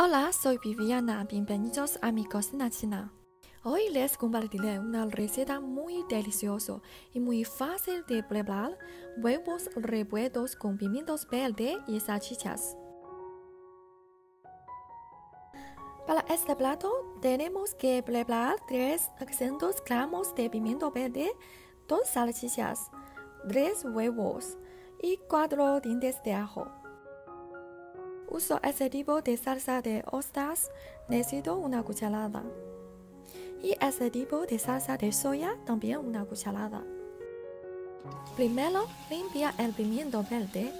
Hola, soy Viviana. Bienvenidos a mi cocina china. Hoy les compartiré una receta muy deliciosa y muy fácil de preparar: huevos revueltos con pimientos verdes y salchichas. Para este plato tenemos que preparar 300 gramos de pimiento verde, 2 salchichas, 3 huevos y 4 dientes de ajo. Uso ese tipo de salsa de ostras, necesito una cucharada. Y ese tipo de salsa de soya, también una cucharada. Primero, limpia el pimiento verde.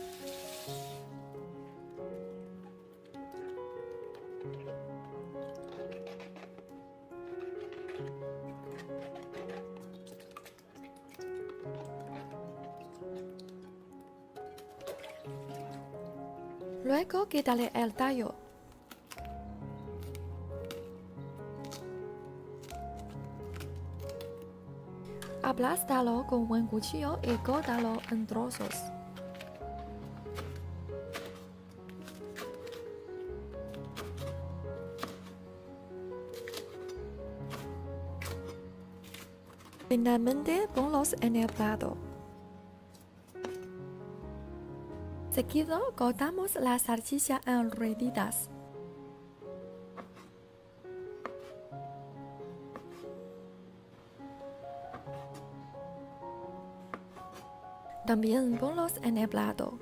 Luego quítale el tallo. Aplástalo con buen cuchillo y córtalo en trozos. Finalmente ponlos en el plato. Seguido cortamos las salchichas en rueditas. También ponlos en el plato.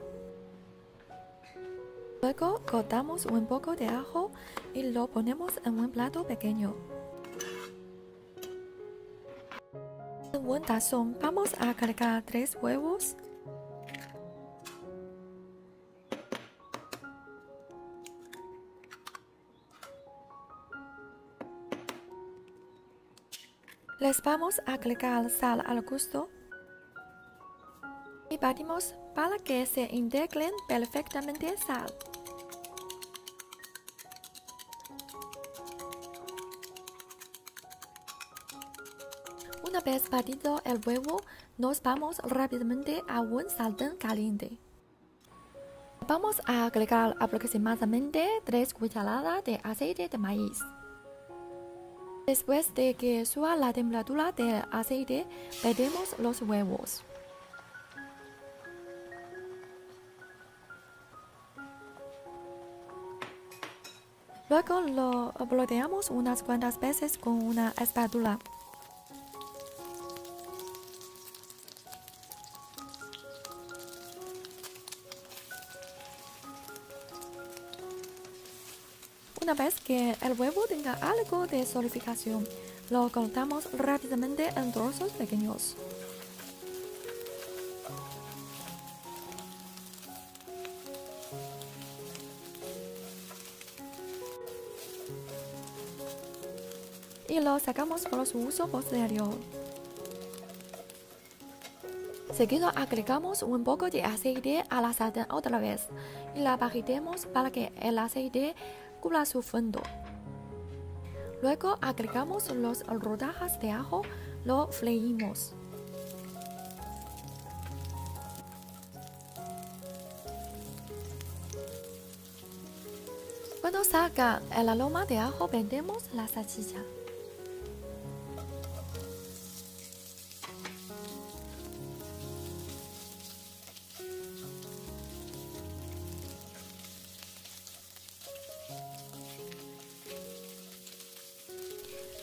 Luego cortamos un poco de ajo y lo ponemos en un plato pequeño. En un tazón vamos a cargar tres huevos Les vamos a agregar sal al gusto y batimos para que se integren perfectamente sal. Una vez batido el huevo, nos vamos rápidamente a un sartén caliente. Vamos a agregar aproximadamente 3 cucharadas de aceite de maíz. Después de que suba la temperatura del aceite, pedimos los huevos. Luego lo bloqueamos unas cuantas veces con una espátula. Una vez que el huevo tenga algo de solidificación, lo cortamos rápidamente en trozos pequeños. Y lo sacamos por su uso posterior. Seguido agregamos un poco de aceite a la sartén otra vez y la bajitemos para que el aceite su fondo. Luego agregamos los rodajas de ajo, lo freímos. Cuando salga el aroma de ajo, vendemos la salchicha.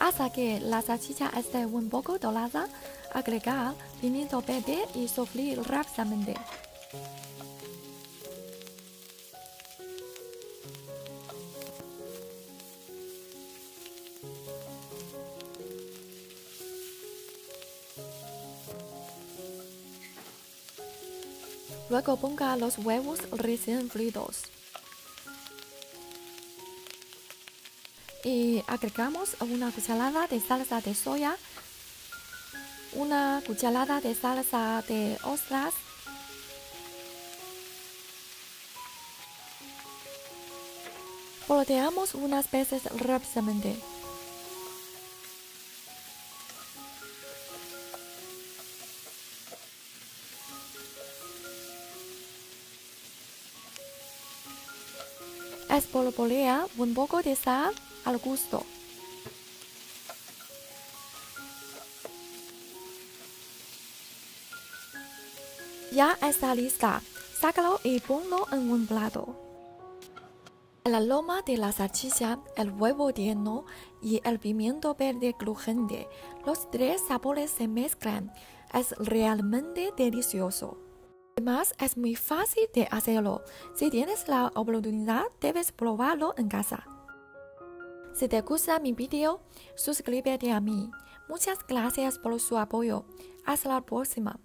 Hasta que la salchicha esté un poco dorada, agregar pimiento verde y sofreír rápidamente. Luego ponga los huevos recién fritos. Y agregamos una cucharada de salsa de soya, una cucharada de salsa de ostras, volteamos unas veces rápidamente. Espolvorea un poco de sal al gusto. Ya está lista. Sácalo y ponlo en un plato. El aroma de la salchicha, el huevo tierno y el pimiento verde crujiente, los tres sabores se mezclan. Es realmente delicioso. Además, es muy fácil de hacerlo. Si tienes la oportunidad, debes probarlo en casa. Si te gusta mi video, suscríbete a mí. Muchas gracias por su apoyo. Hasta la próxima.